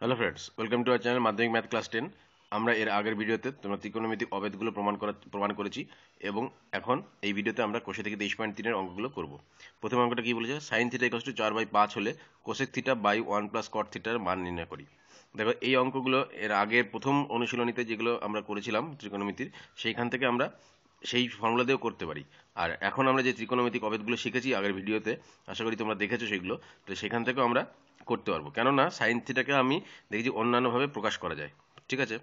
Hello friends welcome to our channel মাধ্যমিক math class ten আমরা এর আগের ভিডিওতে তোমরা ত্রিকোণমিতিক অবেদগুলো প্রমাণ করা প্রমাণ করেছি এবং এখন এই ভিডিওতে আমরা কোষে থেকে তেইশ পয়েন্ট তিনের অঙ্কগুলো করব। প্রথম অঙ্কটা কি বলেছে? সাইন থিটা ইকস টু চার বাই পাঁচ হলে cosec theta by one plus cot থিটার মান নির্ণয় করি। দেখো, এই অঙ্কগুলো এর আগের প্রথম অনুশীলনীতে যেগুলো আমরা করেছিলাম ত্রিকোণমিতির, সেইখান থেকে আমরা সেই ফর্মুলা দিয়েও করতে পারি। আর এখন আমরা যে ত্রিকোণমিতিক অবেদগুলো শিখেছি আগের ভিডিওতে, আশা করি তোমরা দেখেছ সেগুলো, তো সেখান থেকেও আমরা করতে পারব। কেননা সাইন থিটাকে আমি দেখেছি অন্যান্যভাবে প্রকাশ করা যায়। ঠিক আছে?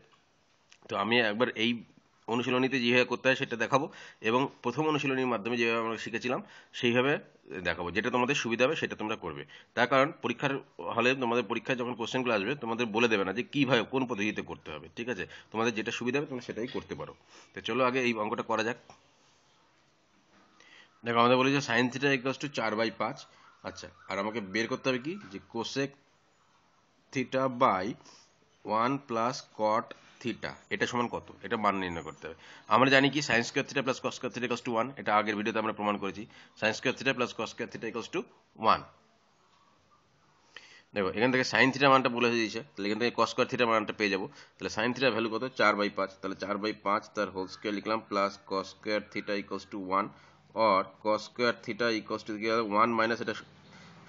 তো আমি একবার এই অনুশীলনীতে যেভাবে করতে হয় সেটা দেখাবো। এবং প্রথম অনুশীলনীর মাধ্যমে যেভাবে আমরা শিখেছিলাম, সেইভাবে দেখাবো। যেটা তোমাদের সুবিধা হবে, সেটা তোমরা করবে। তার কারণ পরীক্ষার হলে তোমাদের পরীক্ষায় যখন কোশ্চেনগুলো আসবে, তোমাদের বলে দেবে না যে কীভাবে, কোন পদ্ধতিতে করতে হবে, ঠিক আছে? তোমাদের যেটা সুবিধা হবে, তোমরা সেটাই করতে পারো। তো চলো আগে এই অঙ্কটা করা যাক। দেখো, আমাদের বলেছে সাইন থিটা ইকুয়ালস টু চার বাই পাঁচ। আচ্ছা আর আমাকে বের করতে হবে কি? যে cosec theta by one plus cot theta এটা সমান কত? এটা মান নির্ণয় করতে হবে। আমরা জানি কি sines square theta plus cos square theta to one এটা আগের ভিডিওতে আমরা প্রমাণ করেছি। Sines square theta plus cos square theta to one দেখো, এখান থেকে সাইন থিটা মানটা বলে দিয়েছে, তাহলে এখান থেকে কস স্কোয়ার থিটা মানটা পেয়ে যাব। তাহলে সাইন থিটা ভ্যালু কত? চার বাই পাঁচ। তাহলে চার বাই পাঁচ তার হোল স্কোয়ার লিখলাম plus cos square theta equals to one or cos square theta equals to one minus এটা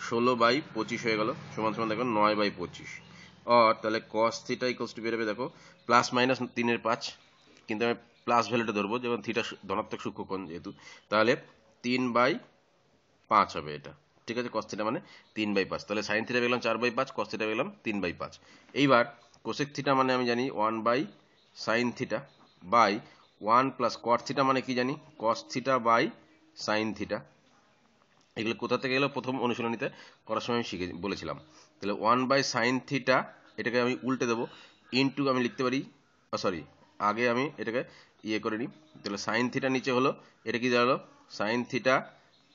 ষোলো বাই পঁচিশ হয়ে গেল। সমান সমান দেখো, নয় বাই পঁচিশ। অর তাহলে কস থিটা ইকস টু বেরোবে দেখো প্লাস মাইনাস তিনের পাঁচ, কিন্তু আমি প্লাস ভ্যালুটা ধরবো, যেমন থিটা ধনাত্মক সূক্ষ্মকোণ যেহেতু, তাহলে তিন বাই পাঁচ হবে এটা। ঠিক আছে? কস থিটা মানে তিন বাই পাঁচ। তাহলে সাইন থিটা পেলাম চার বাই পাঁচ কস থিটা পেলাম তিন বাই পাঁচ। এইবার কোসেক থিটা মানে আমি জানি one by sine theta by one plus cot theta মানে কি জানি? Cos theta by sine theta এগুলো কোথা থেকে গেলো প্রথম অনুশীলনীতে করার সময় আমি শিখে বলেছিলাম। তাহলে ওয়ান বাই সাইন থিটা এটাকে আমি উল্টে দেবো। ইনটু আমি লিখতে পারি সরি আগে আমি এটাকে ইয়ে করে নিই। তাহলে সাইন থিটা নিচে হলো, এটা কি দাঁড়াল? সাইন থিটা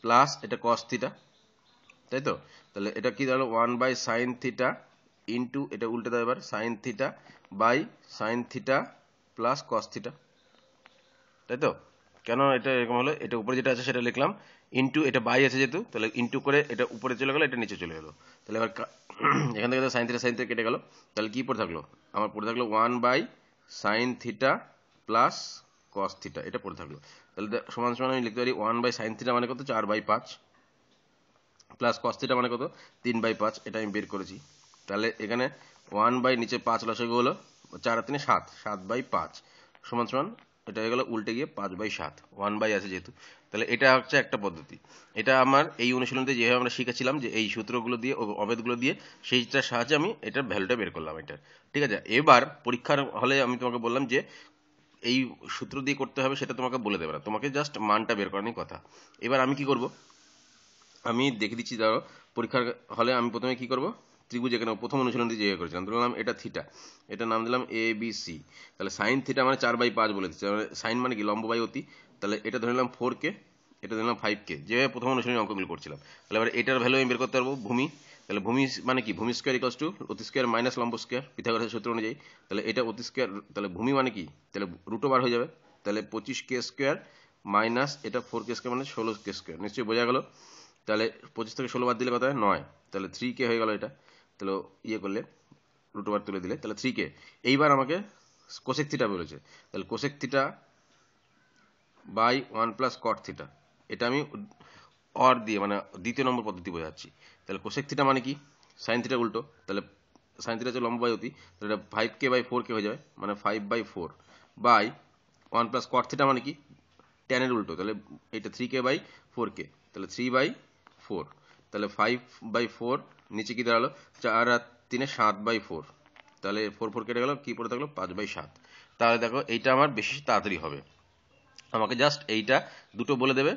প্লাস এটা কস থিটা তাই তো? তাহলে এটা কি দাঁড়াল? One by sine theta into এটা উল্টে দেবো এবার sine theta by sine theta plus cos theta তাই তো? কেন এটা এরকম হলো? এটা উপরে যেটা আছে সেটা লিখলাম ইনটু এটা বাই আছে যেহেতু, তাহলে ইনটু করে এটা উপরে চলে গেলো, এটা নিচে চলে গেলো। তাহলে এবার এখান থেকে সাইন থিটা সাইন থিটা কেটে গেলো। তাহলে কি পড়ে থাকল? আমার পড়ে থাকল one by sine theta plus cos theta এটা পড়ে থাকল। তাহলে সমান সমান আমি লিখতে পারি ওয়ান বাই সাইন থিটা মানে কত? চার বাই পাঁচ। প্লাস কস থিটা মানে কত? তিন বাই পাঁচ, এটা আমি বের করেছি। তাহলে এখানে ওয়ান বাই নিচে পাঁচ লসগু হলো, চার তিনে সাত সাত বাই পাঁচ। সমান সমান এটা হয়ে গেল উল্টে গিয়ে পাঁচ বাই সাত ওয়ান বাই আছে যেহেতু। তাহলে এটা হচ্ছে একটা পদ্ধতি। এটা আমার এই অনুশীলনতে যেভাবে আমরা শিখেছিলাম যে এই সূত্রগুলো দিয়ে অবেদগুলো দিয়ে সেইটার সাহায্যে আমি এটার ভ্যালুটা বের করলাম এটার। ঠিক আছে? এবার পরীক্ষার হলে আমি তোমাকে বললাম যে এই সূত্র দিয়ে করতে হবে সেটা তোমাকে বলে দেবে না। তোমাকে জাস্ট মানটা বের করানোর কথা। এবার আমি কি করব? আমি দেখে দিচ্ছি ধরো পরীক্ষার হলে আমি প্রথমে কি করব? ত্রিভুজ এখানে প্রথম অনুশীলন দিয়ে জায়গা করেছিলাম ধরলাম এটা থিটা এটা নাম দিলাম এ বি সি তাহলে সাইন থিটা মানে চার বাই পাঁচ বলে দিচ্ছে। মানে সাইন মানে কি? লম্ব বাই অতি। তাহলে এটা ধরে নিলাম ফোর কে এটা ধরলাম ফাইভ কে যেভাবে প্রথম অনুশীলনী অঙ্কগুলো করছিলাম। তাহলে এবার এটার ভ্যালু আমি বের করতে পারব, ভূমি। তাহলে ভূমি মানে কি? ভূমি স্কোয়ার ইকস টু অতি স্কোয়ার মাইনাস লম্ব স্কোয়ার পিথাগোরাসের সূত্র অনুযায়ী। তাহলে এটা অতি স্কোয়ার তাহলে ভূমি মানে কি? তাহলে রুটো বার হয়ে যাবে। তাহলে পঁচিশ কে স্কোয়ার মাইনাস এটা ফোর কে স্কোয়ার মানে ষোলো কে স্কোয়ার নিশ্চয়ই বোঝা গেল। তাহলে পঁচিশ থেকে ষোলো বাদ দিলে হয়? নয়। তাহলে থ্রি কে হয়ে গেল এটা। তাহলে ইয়ে করলে রুট ওভার তুলে দিলে। তাহলে থ্রি কে এইবার আমাকে কোসেক থিটা বলেছে। তাহলে cosec theta by one plus cot theta এটা আমি অর দিয়ে মানে দ্বিতীয় নম্বর পদ্ধতি বোঝাচ্ছি। তাহলে কোসেক থিটা মানে কি? সাইন থিটা উল্টো। তাহলে সাইন থিটা হচ্ছে লম্ব অতি তাহলে এটা five k by four k হয়ে যাবে। মানে five by four by one plus cot theta মানে কি? টেনের উল্টো। তাহলে এটা three k by four k তাহলে থ্রি বাই ফোর তাহলে ফাইভ বাই ফোর নিচে কি দাঁড়াল? চার আর তিনে সাত বাই ফোর তাহলে ফোর ফোর কেটে গেল, কি পড়ে থাকল? পাঁচ বাই সাত। তাহলে দেখো, এইটা আমার বেশি তাড়াতাড়ি হবে। আমাকে জাস্ট এইটা দুটো বলে দেবে।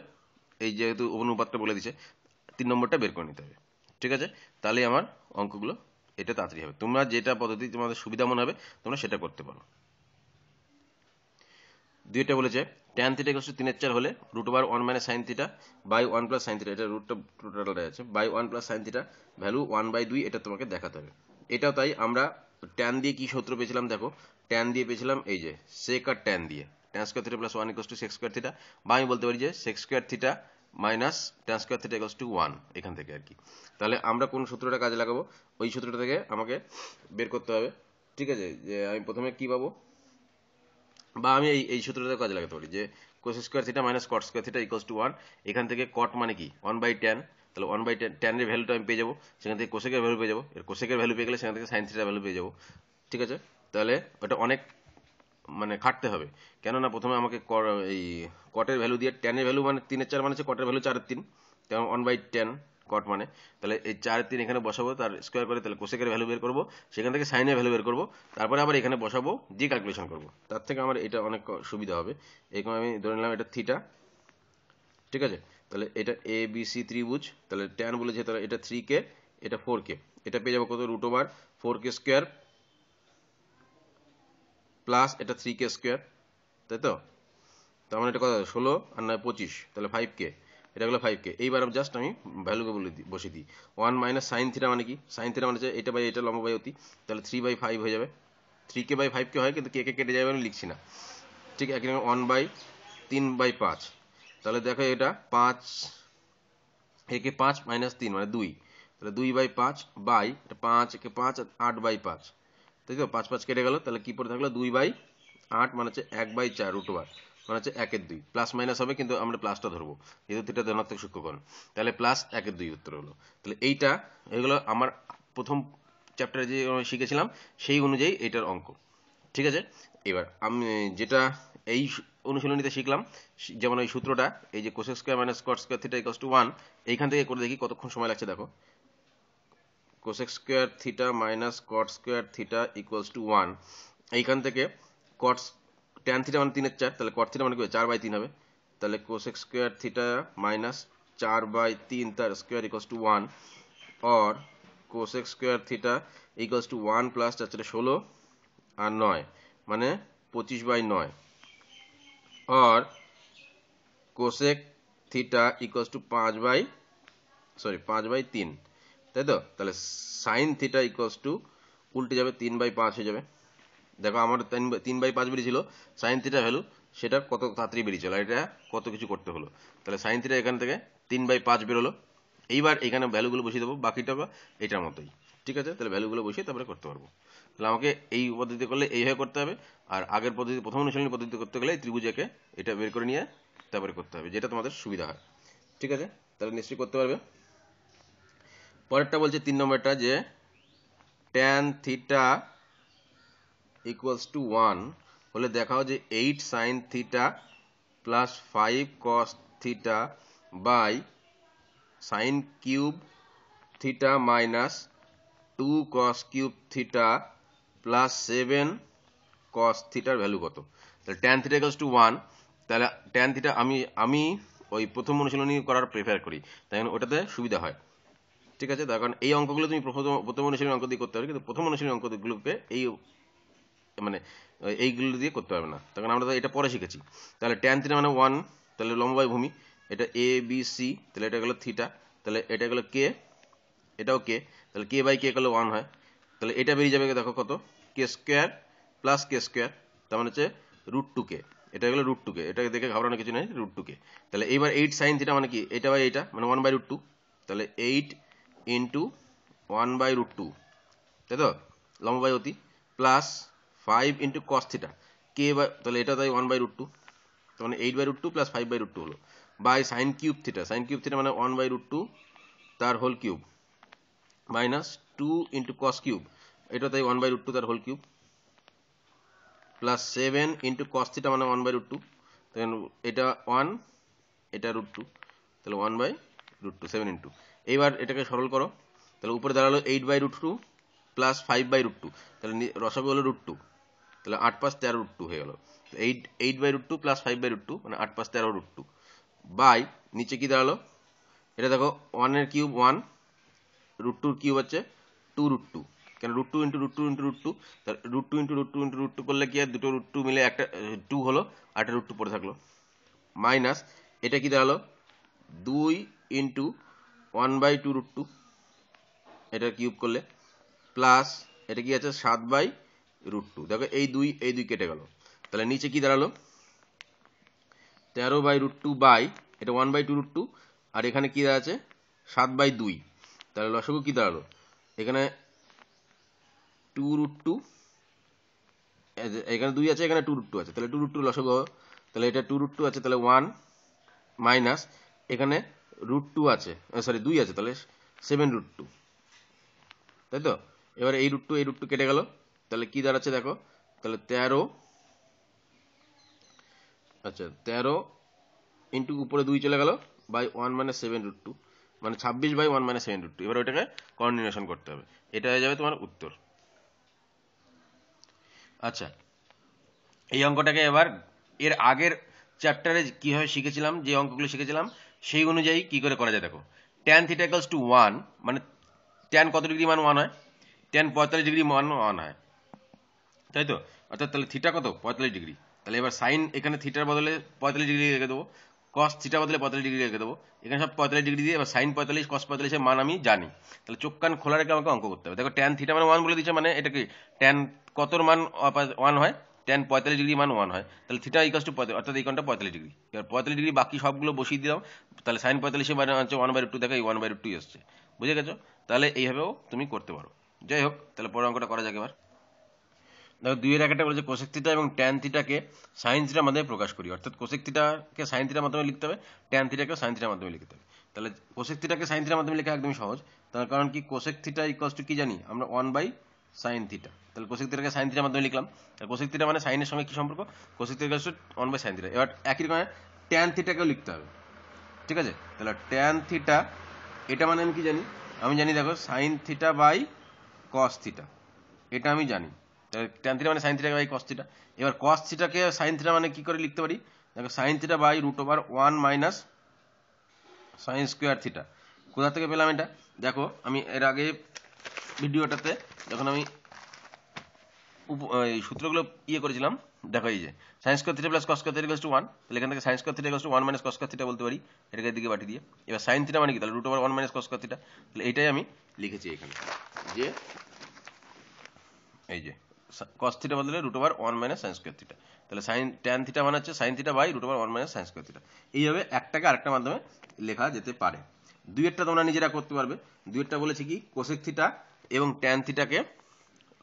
এই যেহেতু অনুপাতটা বলে দিছে তিন নম্বরটা বের করে নিতে হবে। ঠিক আছে? তাহলে আমার অঙ্কগুলো, এটা তাড়াতাড়ি হবে। তোমরা যেটা পদ্ধতি তোমাদের সুবিধা মনে হবে, তোমরা সেটা করতে পারো। দুইটা বলেছে ট্যান থিটা ইকুয়াল টু তিনের চার হলে root over one minus sine theta by one plus sine theta এটা রুটটা টোটালটা আছে। By one plus sine theta value one by দুই, এটা তোমাকে দেখাতে হবে। এটাও তাই, আমরা ট্যান দিয়ে কি সূত্র পেয়েছিলাম দেখো ট্যান দিয়ে পেয়েছিলাম এই যে সেক আর ট্যান দিয়ে। Tan square theta plus one equal to secs square theta বা আমি বলতে পারি যে secs square theta minus tan square theta equals to one এখান থেকে আর কি। তাহলে আমরা কোন সূত্রটা কাজে লাগাবো? ওই সূত্রটা থেকে আমাকে বের করতে হবে। ঠিক আছে, যে আমি প্রথমে কি পাবো? বা আমি এই এই সূত্রটা কাজে লাগাতে পারি যে cos square theta minus cot square theta equals to one এখান থেকে কট মানে কি? ওয়ান বাই টেন তাহলে ওয়ান বাই টেন টেনের ভ্যালুটা আমি পেয়ে যাব, সেখান থেকে কোসেকের ভ্যালু পেয়ে যাব, এর কোসেকের ভ্যালু পেয়ে গেলে সেখান থেকে সাইন থিটার ভ্যালু পেয়ে যাব, ঠিক আছে? তাহলে ওটা অনেক মানে খাটতে হবে। কেননা প্রথমে আমাকে এই কটের ভ্যালু দিয়ে টেনের ভ্যালু মানে তিনের চার মানে হচ্ছে কটের ভ্যালু চারের তিন তেমন ওয়ান বাই টেন কট মানে তাহলে এই চার তিন এখানে বসাবো, তার স্কোয়ার করে তাহলে কোসেকের ভ্যালু বের করব, সেখান থেকে সাইনের ভ্যালু বের করব, তারপরে আবার এখানে বসাবো দিয়ে ক্যালকুলেশন করব। তার থেকে আমার এটা অনেক সুবিধা হবে। এরকম আমি ধরে নিলাম এটা থিটা ঠিক আছে? তাহলে এটা এ বি সি ত্রিভুজ, তাহলে ট্যান বলেছে, তাহলে এটা থ্রি কে এটা ফোর কে এটা পেয়ে যাব কত? Root over four k square plus এটা থ্রি কে স্কোয়ার তাই তো? তার মানে এটা কত? ষোলো, আর নয় পঁচিশ, তাহলে ফাইভ কে এটা হলো ফাইভ কে এইবার জাস্ট আমি ভ্যালুকে বলে দিই বসে দিই। ওয়ান মাইনাস সাইন থিটা মানে কি? সাইন থিটা মানে এটা বাই এটা লম্বা বাই অতি। তাহলে থ্রি বাই ফাইভ হয়ে যাবে। Three k by five k হয়, কিন্তু কে কে কেটে যাবে আমি লিখছি না। ঠিক একই রকম ওয়ান বাই তিন বাই পাঁচ। তাহলে দেখো এটা পাঁচ, একে পাঁচ মাইনাস তিন মানে দুই। তাহলে দুই বাই পাঁচ বাই এটা পাঁচ, একে পাঁচ আট বাই পাঁচ। ঠিক তো পাঁচ পাঁচ কেটে গেল। তাহলে কি পড়ে থাকল? দুই বাই আট মানে হচ্ছে এক বাই চার রুট ওভার মানে হচ্ছে একের দুই। প্লাস মাইনাস হবে, কিন্তু আমরা প্লাসটা ধরবো। যেহেতু এটা ধনাত্মক সূক্ষ্মকরণ তাহলে প্লাস একের দুই উত্তর হলো। তাহলে এইটা, এগুলো আমার প্রথম চ্যাপ্টারে যে শিখেছিলাম, সেই অনুযায়ী এটার অঙ্ক। ঠিক আছে? এবার, আমি যেটা এই অনুশীলনীতে শিখলাম যেমন এই সূত্রটা, এই যে cosec square minus cot square theta equals to one এইখান থেকে করে দেখি কতক্ষণ সময় লাগছে, দেখো। Cosec square theta minus cot square theta equals to one এইখান থেকে কট ট্যান থিটা মানে তিনের চার, তাহলে কট থিটা মানে কি চার বাই তিন হবে। তাহলে কোসেক স্কোয়ার থিটা মাইনাস চার বাই তিন তার square equals to one or cosec square theta equals to one plus চার চারে ষোলো আর নয় মানে পঁচিশ বাই নয়। Or cosec theta equals to পাঁচ বাই সরি পাঁচ বাই তিন, তাই তো? তাহলে সাইন থিটা ইকুয়ালস টু উল্টে যাবে তিন বাই পাঁচ হয়ে যাবে। দেখো আমার তিন বাই পাঁচ বেরিয়েছিল সাইন থিটা ভ্যালু সেটা কত তাড়াতাড়ি বেরিয়েছিল এটা কত কিছু করতে হলো। তাহলে সাইন থিটা এখান থেকে তিন বাই পাঁচ বেরোলো এইবার এখানে ভ্যালুগুলো বসিয়ে দেবো, বাকিটা এটার মতোই। ঠিক আছে? তাহলে ভ্যালুগুলো বসিয়ে তারপরে করতে পারব। তাহলে আমাকে এই পদ্ধতি করলে এইভাবে করতে হবে, আর আগের পদ্ধতি, প্রথম অনুশীলনী পদ্ধতি করতে গেলে ত্রিভুজাকে এটা বের করে নিয়ে তারপরে করতে হবে, যেটা তোমাদের সুবিধা হয়। ঠিক আছে? তাহলে নিশ্চয়ই করতে পারবে। পরেরটা বলছে তিন নম্বরটা যে tan theta equals to one হলে দেখাও যে eight sine theta plus five cos theta by sine cube theta minus two cos cube theta plus seven cos থিটার ভ্যালু কত? তাহলে tan theta equals to one তাহলে ট্যান থিটা আমি আমি ওই প্রথম অনুশীলনী করার প্রেফার করি, তাই ওটাতে সুবিধা হয়। ঠিক আছে? তার কারণ এই অঙ্কগুলো তুমি প্রথম প্রথম অনুশীলনী অঙ্ক দিয়ে করতে পারবে কিন্তু প্রথম অনুশীলনী অঙ্কগুলোকে এই মানে এইগুলো দিয়ে করতে পারবে না। তখন আমরা এটা পরে শিখেছি। তাহলে ট্যান থিটা মানে ওয়ান তাহলে লম্বায় ভূমি, এটা এ বি সি তাহলে এটা গেলো থিটা তাহলে এটা গেলো কে এটাও কে তাহলে কে বাই কে করলে ওয়ান হয়। তাহলে এটা বেরিয়ে যাবে দেখো কত? K square plus k square তার মানে হচ্ছে রুট টু কে এটা গেলো রুট টু কে এটা দেখে ঘাবড়ানো কিছু নেই রুট টু কে তাহলে এইবার এইট সাইন থিটা মানে কি? এটা বাই এইটা মানে ওয়ান বাই রুট টু তাহলে eight into one by root two তাই তো? লম্বা বাই অতি plus five into cos theta K by তাহলে এটা তাই ওয়ান বাই রুট টু মানে eight by root two plus five by root two হলো। By sine cube theta sine cube theta মানে ওয়ান বাই রুট টু তার whole cube minus two into cos cube এটা তাই one by root two তার whole cube plus seven into cos theta মানে one by root two এটা one এটা root two তাহলে one by root two seven into এইবার এটাকে সরল করো। তাহলে উপরে দাঁড়াল eight by root two plus five by root two তাহলে রসগো হলো রুট টু তাহলে আট পাঁচ তেরো রুট টু হয়ে গেল eight eight by root two plus five by root two মানে আট পাঁচ তেরো রুট টু বাই নিচে কি দাঁড়াল এটা দেখো ওয়ানের কিউব ওয়ান রুট টুর কিউব হচ্ছে টু রুট টু কেন root two into root two into root two root two into root two into root two করলে কি আর দুটো রুট টু মিলে একটা টু হলো আর একটা রুট টু পড়ে থাকল মাইনাস এটা কি দাঁড়াল দুই into one by two root two এটা কিউব করলে প্লাস এটা কি আছে সাত বাই রুট টু দেখো এই দুই এই দুই কেটে গেল। তাহলে নিচে কি দাঁড়াল? তেরো বাই রুট টু বাই, এটা one by two root two আর এখানে কি দাঁড়াচ্ছে? সাত বাই দুই। তাহলে লসগু কি দাঁড়াল? এখানে টু রুট টু এখানে দুই আছে, এখানে টু রুট টু আছে। তাহলে টু রুট টু লসগু তাহলে এটা টু রুট টু আছে, তাহলে ওয়ান মাইনাস এখানে রুট টু আছে সরি দুই আছে, তাহলে সেভেন রুট টু তাই তো? এবার এই রুট টু এই রুট টু কেটে গেল। তাহলে কি দাঁড়াচ্ছে দেখো? তাহলে তেরো আচ্ছা তেরো ইন্টু উপরে দুই চলে গেল by one minus seven root two মানে ছাব্বিশ by one minus seven root two এবার ওইটাকে কন্টিনিউশন করতে হবে। এটা হয়ে যাবে তোমার উত্তর। আচ্ছা এই অঙ্কটাকে এবার এর আগের চ্যাপ্টারে কীভাবে শিখেছিলাম, যে অঙ্কগুলো শিখেছিলাম, সেই অনুযায়ী কি করে করা যায় দেখো। Tan theta equals to one মানে ট্যান কত ডিগ্রি মান ওয়ান হয়? ট্যান পঁয়তাল্লিশ ডিগ্রি মান ওয়ান হয়। তাই তো? অর্থাৎ তাহলে থিটা কত? পঁয়তাল্লিশ ডিগ্রি তাহলে এবার সাইন এখানে থিটার বদলে পঁয়তাল্লিশ ডিগ্রি রেখে দেবো। কস থিটা বদলে পঁয়তাল্লিশ ডিগ্রি রেখে দেবো। এখানে সব পঁয়তাল্লিশ ডিগ্রি দিয়ে এবার সাইন পঁয়তাল্লিশ কস পঁয়তাল্লিশের মান আমি জানি। তাহলে চোখ কান খোলা রেখে আমাকে অঙ্ক করতে হবে। দেখো ট্যান থিটা মানে ওয়ান বলে দিচ্ছে মানে এটা কি? ট্যান কতর মান ওয়ান হয়? ট্যান পঁয়তাল্লিশ ডিগ্রি মান ওয়ান হয়। তাহলে থিটা ইকাস টু পঁয়তাল্লিশ, অর্থাৎ এই কোনটা পঁয়তাল্লিশ ডিগ্রি এবার পঁয়তাল্লিশ ডিগ্রি বাকি সবগুলো বসিয়ে দিলাম। তাহলে সাইন পঁয়তাল্লিশের মানে হচ্ছে ওয়ান বাই টু দেখো ওয়ান বাই টু এসছে। বুঝে গেছো? তাহলে এইভাবেও তুমি করতে পারো। যাই হোক, তাহলে পরের অঙ্কটা করা যাক এবার। দেখো দুইয়ের একটা বলেছে কোসেক থিটা এবং ট্যান থিটাকে সাইন থিটার মাধ্যমে প্রকাশ করি। অর্থাৎ কোসেক থিটাকে সাইন থিটার মাধ্যমে লিখতে হবে ট্যান থিটাকে সাইন থিটার মাধ্যমে লিখতে হবে। তাহলে কোসেক থিটাকে সাইন থিটার মাধ্যমে লেখা একদমই সহজ। তার কারণ কি? কোসেক থিটা ইকস টু কি জানি? আমরা ওয়ান বাই সাইন থিটা তাহলে কোসেক থিটাকে সাইন থিটার মাধ্যমে লিখলাম। তাহলে কোসেক থিটা মানে সাইনের সঙ্গে কি সম্পর্ক? Cosec theta equals to one by sine theta এবার একই রকম ট্যান থিটাকেও লিখতে হবে। ঠিক আছে? তাহলে ট্যান থিটা এটা মানে আমি কি জানি? আমি জানি দেখো sine theta by cos theta এটা আমি জানি। ট্যান থিটা মানে সাইন থিটা বাই কস এবার কস থিটাকে সাইন থিটা মানে কি করে লিখতে পারি? দেখো sine theta by root over one minus sine square theta কোথা থেকে পেলাম এটা? দেখো, আমি এর আগে ভিডিওটাতে যখন আমি এই সূত্রগুলো ইয়ে করেছিলাম, দেখো এই যে sines square theta plus cos square theta to one তাহলে এখান থেকে sines square theta to one minus cos square theta বলতে পারি, এটাকে দিকে বাটি দিয়ে। এবার সাইন থিটা মানে কি? তাহলে root over one minus cos square theta তাহলে এটাই আমি লিখেছি এখানে। যে, এই যে কস থিটা বদলে root over one minus sine তাহলে সাইন ট্যান থিটা মানে হচ্ছে sine theta by root over one minus sine এইভাবে একটাকে আরেকটার মাধ্যমে লেখা যেতে পারে। দুইয়েরটা তোমরা নিজেরা করতে পারবে। দুইয়েরটা বলেছি কি? কোসেক থিটা এবং ট্যান থিটাকে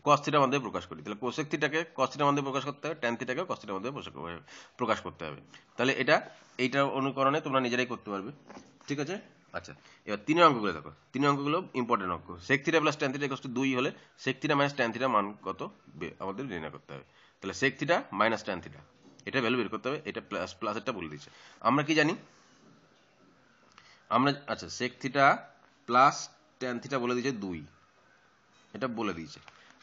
কস থিটার মাধ্যমে প্রকাশ করি। তাহলে কোসেক থিটাকে কস থিটার মাধ্যমে প্রকাশ করতে হবে ট্যান থিটাকে কস থিটার মাধ্যমে প্রকাশ করতে হবে। তাহলে এটা এইটা অনুকরণে তোমরা নিজেরাই করতে পারবে। ঠিক আছে? আচ্ছা এবার তিনের অঙ্কগুলো দেখো। তিনের অঙ্কগুলো ইম্পর্টেন্ট অঙ্ক। Sec theta plus tan theta equal to দুই হলে sec theta minus tan theta মান কত? আমাদের নির্ণয় করতে হবে। তাহলে sec theta minus tan theta এটা ভ্যালু বের করতে হবে, এটা প্লাস প্লাসেরটা বলে দিচ্ছে আমরা কি জানি? আমরা আচ্ছা sec theta plus tan theta বলে দিয়েছে দুই। এটা বলে দিয়েছে।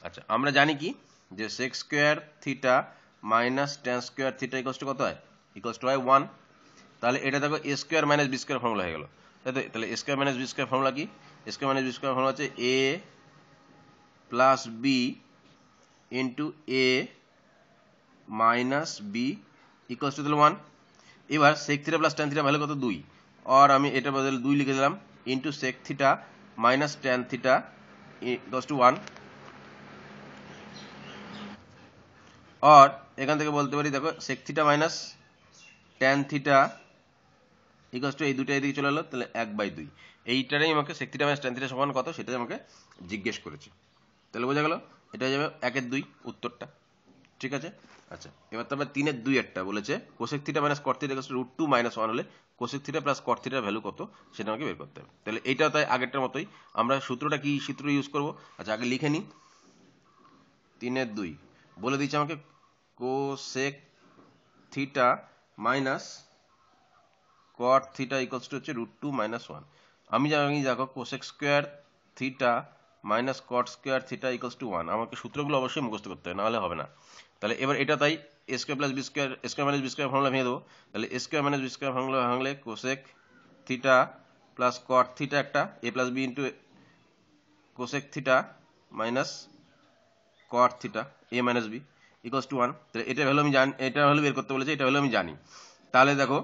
আচ্ছা আমরা জানি কি? যে sec square theta minus tan square theta equals to কত হয়? ইকোয়াস টু হয় ওয়ান তাহলে এটা দেখো a square minus b square formula হয়ে গেল। তাহলে a square minus b square formula কি a square minus b square formula হচ্ছে a plus b into a minus b equals to তাহলে ওয়ান এবার sec theta plus tan theta value কত দুই। আর আমি এটা বদলে দুই লিখে দিলাম into sec theta minus tan theta equals to one আর এখান থেকে বলতে পারি, দেখো sec theta minus tan theta equals to এই দুটো এদিকে চলে এলো, তাহলে এক বাই দুই। এইটারই আমাকে সেক থিটা মাইনাস থিটা সমান কত? সেটাই আমাকে জিজ্ঞেস করেছে। তাহলে বোঝা গেল, এটা যাবে একের দুই উত্তরটা। ঠিক আছে? আচ্ছা এবার তবে তিনের দুই একটা বলেছে। Cosec theta minus cot theta root two minus one হলে কোসেক থিটা প্লাস কট থিটার ভ্যালু কত? সেটা আমাকে বের করতে হবে। তাহলে এইটাও তাই আগেরটার মতোই। আমরা সূত্রটা কি সূত্র ইউজ করব? আচ্ছা আগে লিখে নিই। তিনের দুই। বলে দিচ্ছে আমাকে cosec theta minus cot theta equals to হচ্ছে রুট টু মাইনাস ওয়ান আমি জানি দেখো cosec square theta minus cot square theta equals to one আমাকে সূত্রগুলো অবশ্যই মুখস্থ করতে হবে, নাহলে হবে না। তাহলে এবার এটা তাই a square plus b square square minus b square formula ভেঙে দেবো। তাহলে a square minus b square formula ভাঙলে cosec theta plus cot theta একটা a plus b into cosec theta minus cot theta a minus b equals to one তাহলে এটা value আমি জানি, এটা ভ্যালু বের করতে বলেছে, এটা ভ্যালু আমি জানি। তাহলে দেখো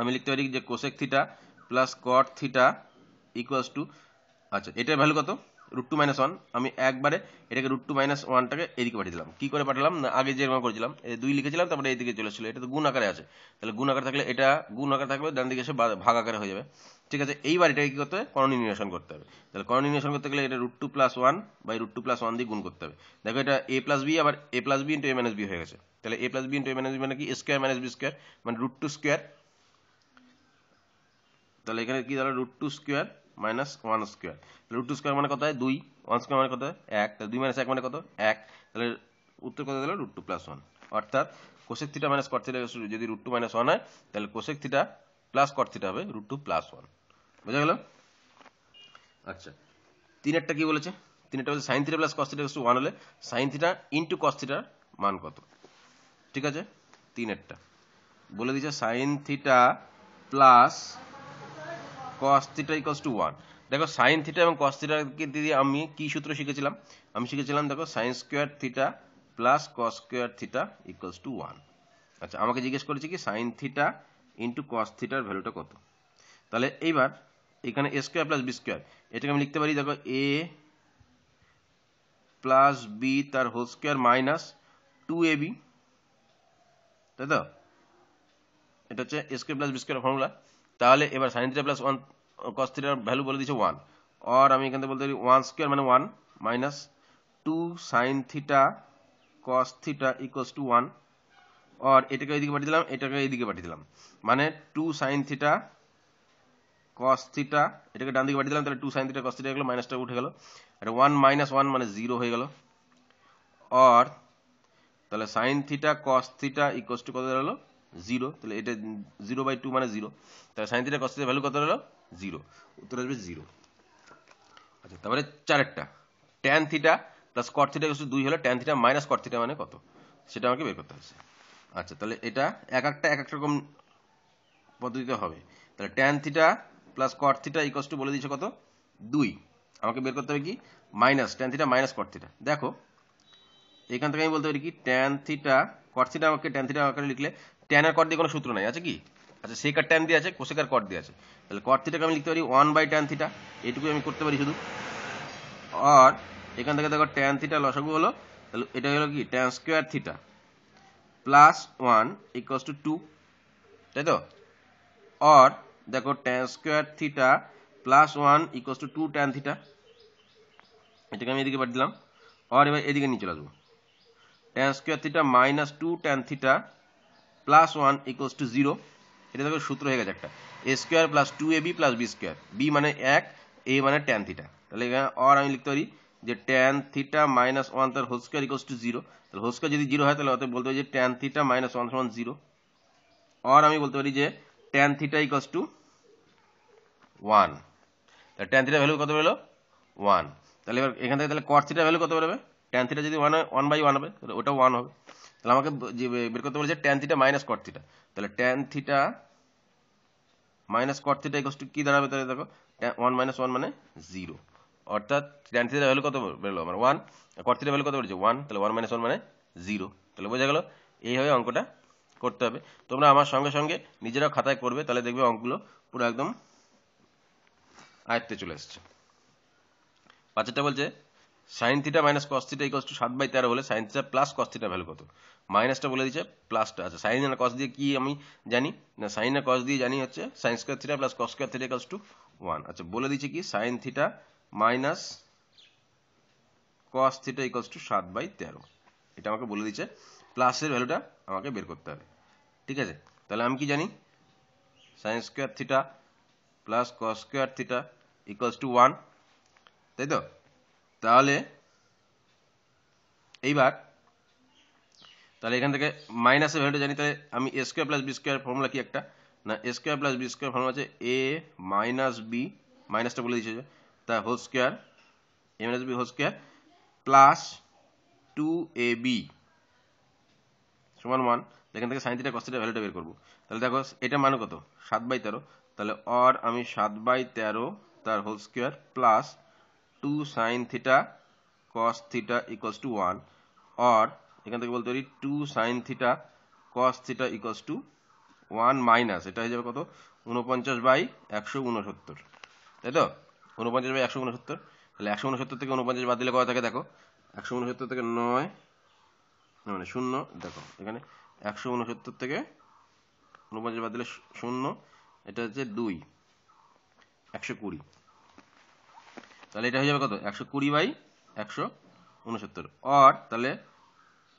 আমি লিখতে পারি যে cosec theta plus cot theta equals to আচ্ছা এটার ভ্যালু কত? রুট টু মাইনাস ওয়ান আমি একবারে এটাকে রুট টু মাইনাস ওয়ানটাকে এদিকে পাঠিয়ে দিলাম। কি করে পাঠালাম? না, আগে যেরকম করেছিলাম, এই দুই লিখেছিলাম, তারপরে এইদিকে চলে এসেছিল। এটা তো গুণ আকারে আছে। তাহলে গুণ আকার থাকলে এটা গুণ আকার থাকলে ডান দিকে এসে ভাগ আকারে হয়ে যাবে। ঠিক আছে, এইবার এটাকে কি করতে হবে? করণীয় করতে হবে। তাহলে করণীয় করতে গেলে এটা root two plus one by root two plus one দিয়ে গুণ করতে হবে। দেখো এটা এ প্লাস বি আবার a plus b into a minus b হয়ে গেছে। তাহলে a plus b into a minus b মানে কি? স্কোয়ার মাইনাস বি স্কোয়ার মানে রুট টু স্কোয়ার তাহলে এখানে কি দাঁড়াল? Root two square minus one square root two square মানে কত হয়? দুই। ওয়ান স্কোয়ার মানে কত হয়? এক। তাহলে দুই মাইনাস এক মানে কত? এক। তাহলে উত্তর কত দিল? রুট টু প্লাস ওয়ান অর্থাৎ cosec theta minus cot theta যদি রুট টু মাইনাস ওয়ান হয়, তাহলে cosec theta plus cot theta হবে রুট টু প্লাস ওয়ান বোঝা গেল? আচ্ছা। তিন একটা কি বলেছে? তিনেরটা বলছে sine theta plus cos theta one হলে সাইন থিটা ইন্টু কস থিটার মান কত? ঠিক আছে? তিন একটা। বলে দিচ্ছে sine theta plus cos theta equals to one দেখো সাইন থিটা এবং কস থিটাকে দিয়ে আমি কি সূত্র শিখেছিলাম? আমি শিখেছিলাম, দেখো sine square theta plus cos square theta equals to one আচ্ছা আমাকে জিজ্ঞেস করেছে কি সাইন থিটা ইন্টু কস থিটার ভ্যালুটা কত? তাহলে এইবার এখানে a square plus b square এটাকে আমি লিখতে পারি, দেখো a প্লাস বি তার হোল স্কোয়ার এ বি তাই তো? এটা হচ্ছে a square plus b square formula তাহলে এবার sine theta plus one cos থিটার ভ্যালু বলে দিচ্ছে ওয়ান আর আমি এখান বলতে পারি ওয়ান স্কোয়ার মানে one minus two sine theta cos theta equals to one আর এটাকে এদিকে পাঠিয়ে দিলাম, এটাকে এদিকে পাঠিয়ে দিলাম। মানে two sine theta cos theta এটাকে ডান দিকে পাঠিয়ে দিলাম, তাহলে two sine theta cos theta গেলো মাইনাসটা উঠে গেল। আর ওয়ান মাইনাস ওয়ান মানে জিরো হয়ে গেল। আর তাহলে sine theta cos theta equals to কত দাঁড়াল জিরো, তাহলে এটা জিরো বাই টু মানে জিরো। তাহলে সাইন থিটা কস ভ্যালু কত হলো? জিরো। উত্তর আসবে জিরো। আচ্ছা তারপরে চারেরটা। Tan theta plus cot theta equals দুই হলে tan theta minus cot theta মানে কত? সেটা আমাকে বের করতে হচ্ছে আচ্ছা তাহলে এটা এক একটা এক একটা রকম পদ্ধতিতে হবে। তাহলে tan theta plus cot theta equals to বলে দিয়েছে কত? দুই। আমাকে বের করতে হবে কি? Minus tan theta minus cot theta. দেখো, এখান থেকে আমি বলতে পারি কি? ট্যান থিটা কট থিটা আমাকে ট্যান থিটা আকারে লিখলে ট্যান আর কট দিয়ে কোনো সূত্র নাই, আছে কি? আচ্ছা সেকার ট্যান দিয়ে আছে কোসেকার কট দিয়ে আছে। তাহলে কট থিটাকে আমি লিখতে পারি? ওয়ান বাই ট্যান থিটা এইটুকু আমি করতে পারি শুধু। আর এখান থেকে দেখো ট্যান থিটা লসাগু হলো, তাহলে এটা হলো কি? Tan square theta plus one equals to two তাই তো? আর দেখো tan square theta plus one equals to two tan theta এটাকে আমি এদিকে পাঠিয়ে দিলাম। আর এবার এদিকে নিয়ে চলে আসব। Tan square theta minus two tan theta plus one equals to zero এটা দেখো সূত্র হয়ে গেছে একটা। A square plus two a b plus b square b মানে এক এ মানে ট্যান থিটা তাহলে এখানে আর আমি লিখতে পারি যে ট্যান থিটা মাইনাস ওয়ান তার whole square equals to zero তাহলে হোল স্কোয়ার যদি জিরো হয়, তাহলে অতএব বলতে পারি যে ট্যান থিটা মাইনাস ওয়ান সমান জিরো অর আমি বলতে পারি যে tan theta equals to one তাহলে ট্যান থিটা ভ্যালু কত বেরোলো? ওয়ান তাহলে এবার এখান থেকে তাহলে কট থিটা ভ্যালু কত বেরোবে? ট্যান থিটা যদি ওয়ান হয় ওয়ান বাই ওয়ান হবে, তাহলে ওটা ওয়ান হবে। তাহলে আমাকে বের করতে বলেছে tan theta minus cot theta তাহলে tan theta minus cot theta equals to কি দাঁড়াবে তাহলে দেখো ওয়ান মাইনাস ওয়ান মানে জিরো অর্থাৎ ট্যান থিটা ভ্যালু কত বেরোলো আমার? ওয়ান কট থিটা ভ্যালু কত বেরোছে ওয়ান তাহলে ওয়ান মাইনাস ওয়ান মানে জিরো তাহলে বোঝা গেল, এইভাবে অঙ্কটা করতে হবে। তোমরা আমার সঙ্গে সঙ্গে নিজেরাও খাতায় করবে তাহলে দেখবে অঙ্কগুলো পুরো একদম আয়ত্তে চলে এসছে। পাঁচটা বলছে sine theta minus cos theta equals to সাত বাই তেরো হলে sine theta plus cos theta value কত? মাইনাসটা বলে দিচ্ছে প্লাসটা আচ্ছা সাইন আর কস দিয়ে কি আমি জানি? না সাইন আর কস দিয়ে জানি হচ্ছে sine square theta plus cos square theta equals to one আচ্ছা বলে দিচ্ছে কি? Sine theta minus cos theta equals to সাত বাই তেরো। এটা আমাকে বলে দিচ্ছে প্লাসের ভ্যালুটা আমাকে বের করতে হবে। ঠিক আছে? তাহলে আমি কি জানি? Sine square theta plus cos square theta equals to one তাই তো? তাহলে এইবার তাহলে এখান থেকে মাইনাসের ভ্যালুটা জানি, তাহলে আমি a square plus b square formula কি একটা? না a square plus b square formula আছে এ মাইনাস বি মাইনাসটা বলে দিচ্ছে তা whole square a minus b whole square plus two a b সমান ওয়ান এখান থেকে সাইন থিটা কস থিটা ভ্যালুটা বের করব। তাহলে দেখো, এটা মানে কত? সাত বাই তেরো। তাহলে অর আমি সাত বাই তেরো তার whole square plus two sine theta cos theta equals to one or এখান থেকে বলতে পারি two sine theta cos theta equals to one minus এটা হয়ে যাবে কত? উনপঞ্চাশ বাই একশো উনসত্তর তাই তো? উনপঞ্চাশ বাই একশো উনসত্তর তাহলে একশো উনসত্তর থেকে উনপঞ্চাশ বাদ দিলে কত থাকে? দেখো, একশো উনসত্তর থেকে নয় মানে শূন্য, দেখো, এখানে একশো উনসত্তর থেকে উনপঞ্চাশ বাদ দিলে শূন্য, এটা হচ্ছে দুই, একশো কুড়ি। তাহলে এটা হয়ে যাবে কত? একশো কুড়ি বাই একশো উনসত্তর। অর তাহলে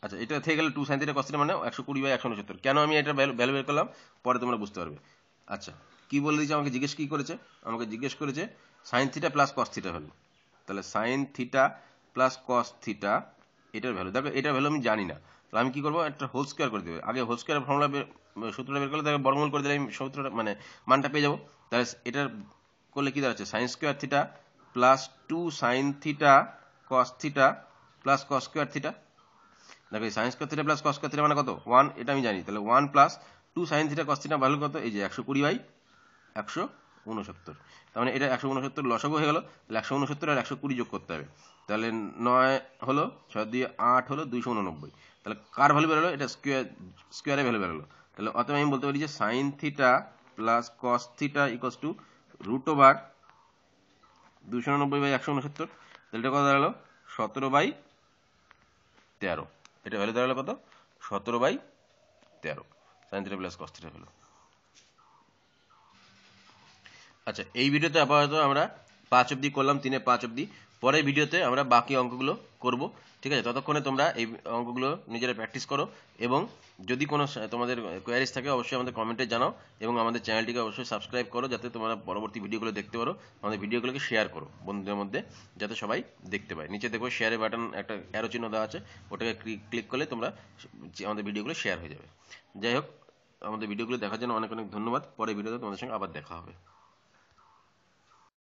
আচ্ছা এটা থেকে গেলে টু সাইন থিটা কস মানে একশো কুড়ি বাই একশো উনসত্তর। কেন আমি এটা ভ্যালু বের করলাম? পরে তোমরা বুঝতে পারবে। আচ্ছা কি বলে দিয়েছে? আমাকে জিজ্ঞেস কি করেছে? আমাকে জিজ্ঞেস করেছে sine theta plus cos theta value তাহলে sine theta plus cos theta এটার ভ্যালু দেখো, এটার ভ্যালু আমি জানি না। তাহলে আমি কি করব? একটা হোল স্কোয়ার করে দেবে। আগে হোল স্কোয়ার ফর্মুলা সূত্রটা বের করলে তাকে বর্গমূল করে দিলে আমি সূত্রটা মানে মানটা পেয়ে যাব। তাহলে এটার করলে কি দাঁড়াচ্ছে? Sine square theta plus two sine theta cos theta plus cos square theta দেখো sine square theta plus cos square theta মানে কত? ওয়ান এটা আমি জানি। তাহলে one plus two sine theta cos theta value কত? এই যে একশো কুড়ি বাই একশো উনসত্তর। তার মানে এটা একশো উনসত্তর লসগো হয়ে গেল। তাহলে একশো উনসত্তর আর একশো কুড়ি যোগ করতে হবে। তাহলে নয় হলো, ছয় দিয়ে আট হলো, দুইশো উননব্বই। তাহলে কার ভ্যালু বেরোলো? এটা স্কোয়ার স্কোয়ারে ভ্যালু বেরোলো। তাহলে অতএব আমি বলতে পারি যে sine theta plus cos theta equals to root over দুশো নব্বই বাই একশো উনসত্তর। তাহলে এটা কত দাঁড়াল? সতেরো বাই তেরো। এটা ভ্যালু দাঁড়াল কত? সতেরো বাই তেরো। Sine theta plus cos theta value আচ্ছা এই ভিডিওতে আপাতত আমরা পাঁচ অব্দি করলাম, তিনে পাঁচ অব্দি পরের ভিডিওতে আমরা বাকি অঙ্কগুলো করব, ঠিক আছে? ততক্ষণে তোমরা এই অঙ্কগুলো নিজেরা প্র্যাকটিস করো এবং যদি কোনো তোমাদের কোয়ারিজ থাকে, অবশ্যই আমাদের কমেন্টে জানাও এবং আমাদের চ্যানেলটিকে অবশ্যই সাবস্ক্রাইব করো যাতে তোমরা পরবর্তী ভিডিওগুলো দেখতে পারো, আমাদের ভিডিওগুলোকে শেয়ার করো বন্ধুদের মধ্যে যাতে সবাই দেখতে পায়। নিচে দেখো শেয়ারের বাটন একটা অ্যারো চিহ্ন দেওয়া আছে, ওটাকে ক্লিক করলে তোমরা আমাদের ভিডিওগুলো শেয়ার হয়ে যাবে। যাই হোক, আমাদের ভিডিওগুলো দেখার জন্য অনেক অনেক ধন্যবাদ। পরে ভিডিওতে তোমাদের সঙ্গে আবার দেখা হবে।